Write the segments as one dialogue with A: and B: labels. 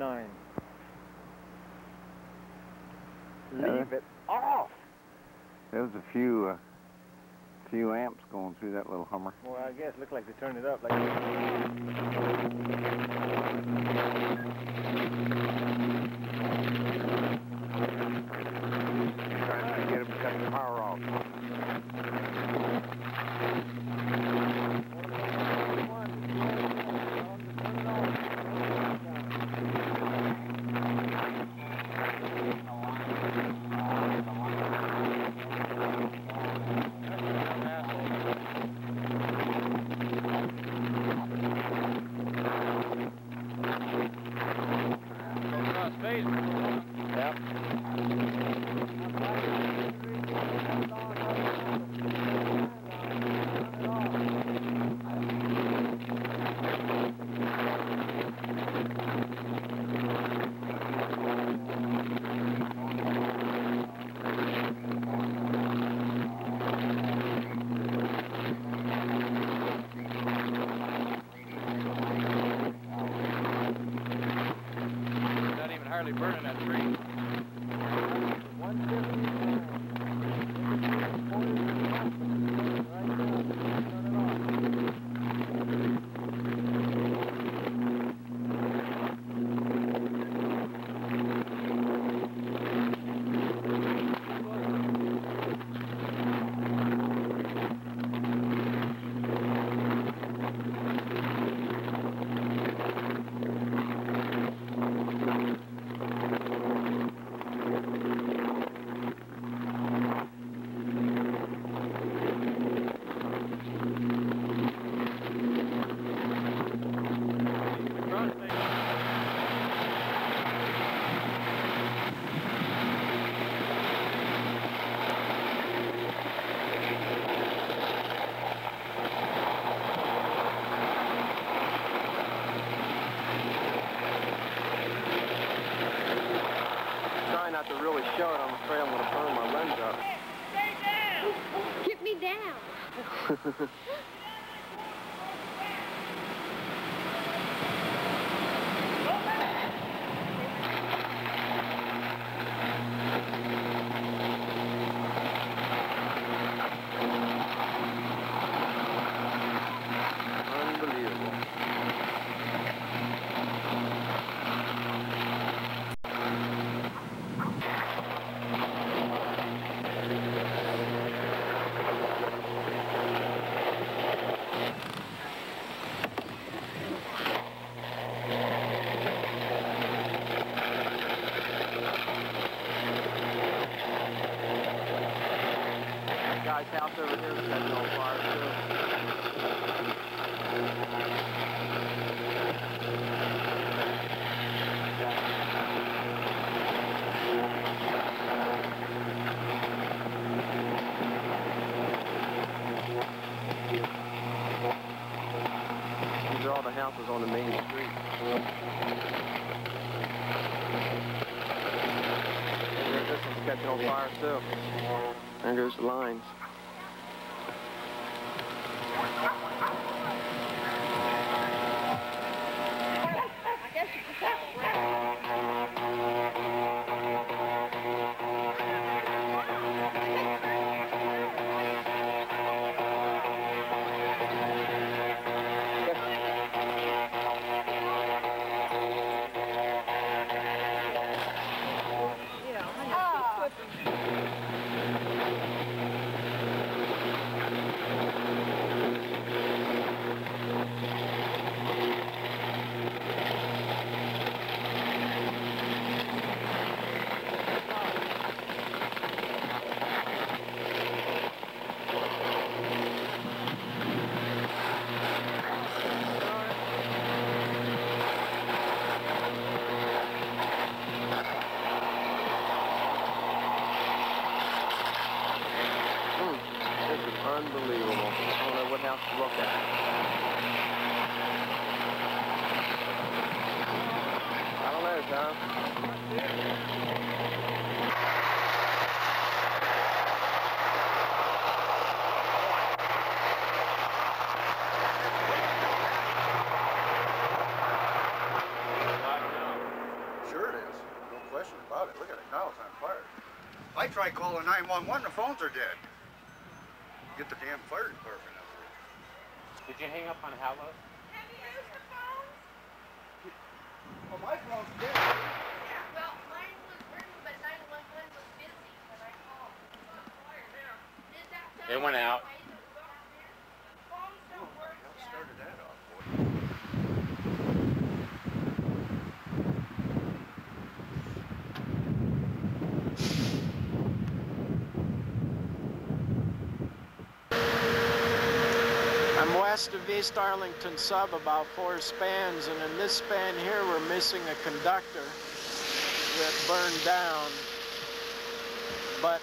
A: nine. Leave it off.
B: There's a few uh, few amps going through that little Hummer.
A: Well, I guess it looked like they turned it up. Like
B: Trying to get them to power.
A: To really show it. I'm afraid I'm going to burn my lens up.
C: Get me down.
A: House over here catching on fire too. These are all the houses on the main street. This one's catching on fire too. There goes the lines. I
D: call calling 911, the phones are dead. Get the damn fire department up
A: Did you hang up on Hallows?
D: there. Well, my phone's dead.
C: Well, mine was working, but 911 was busy when I called.
A: It went out.
C: Phones don't work
D: What
C: now.
D: started that off, boy?
E: I'm west of East Arlington Sub about four spans, and in this span here, we're missing a conductor that burned down. But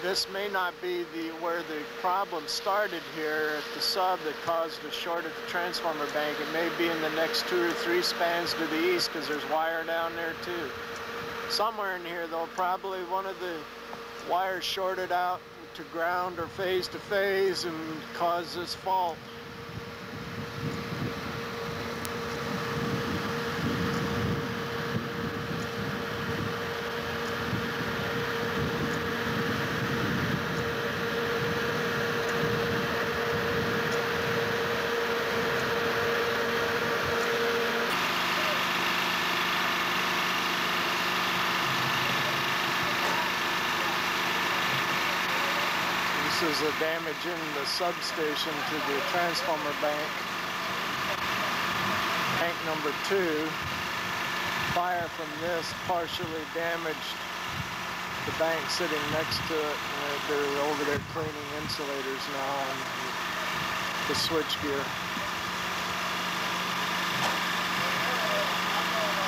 E: this may not be the where the problem started here at the sub that caused a short at the transformer bank. It may be in the next two or three spans to the east because there's wire down there too. Somewhere in here, though, probably one of the wires shorted out to ground or phase to phase and caused this fault. This is the damage in the substation to the transformer bank. Bank number two. Fire from this partially damaged the bank sitting next to it. and They're over there cleaning insulators now on the switch gear.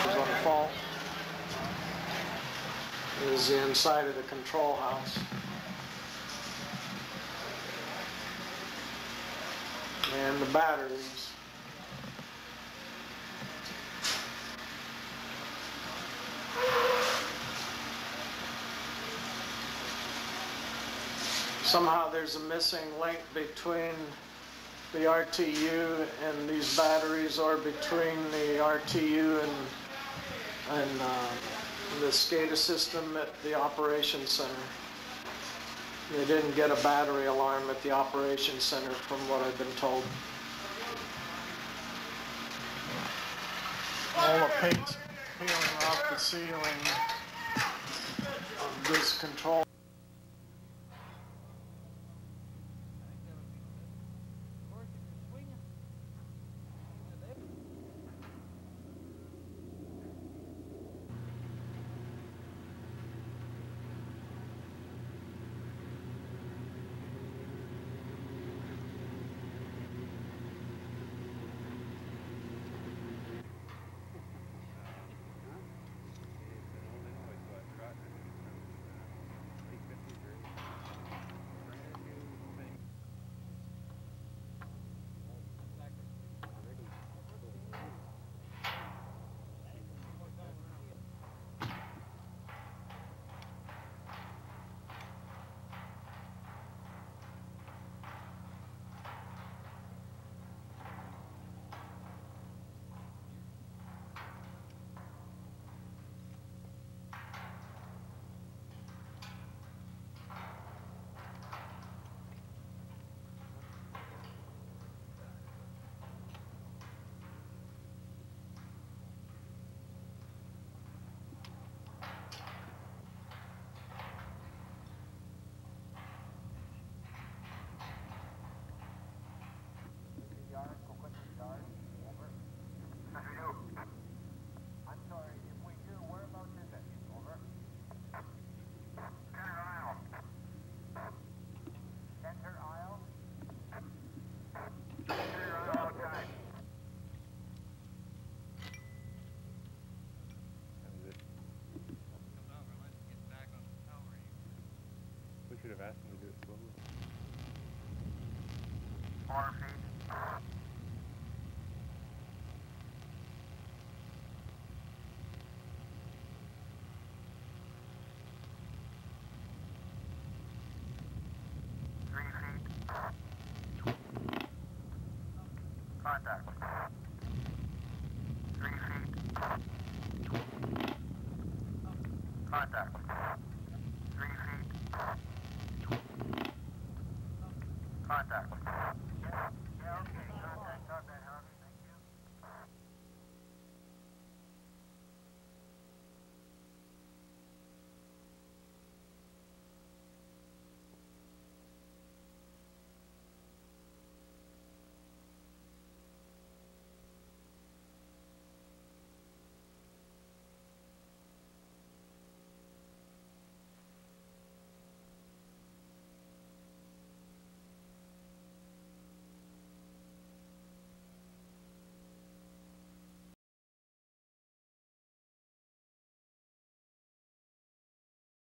E: There's on fault. Is the inside of the control house. And the batteries. Somehow there's a missing link between the RTU and these batteries or between the RTU and, and uh, the SCADA system at the operations center. They didn't get a battery alarm at the operations center from what I've been told. All the paint's peeling off the ceiling of this control.
D: Contact. Three feet. Contact.
A: Yeah, yeah. Contact,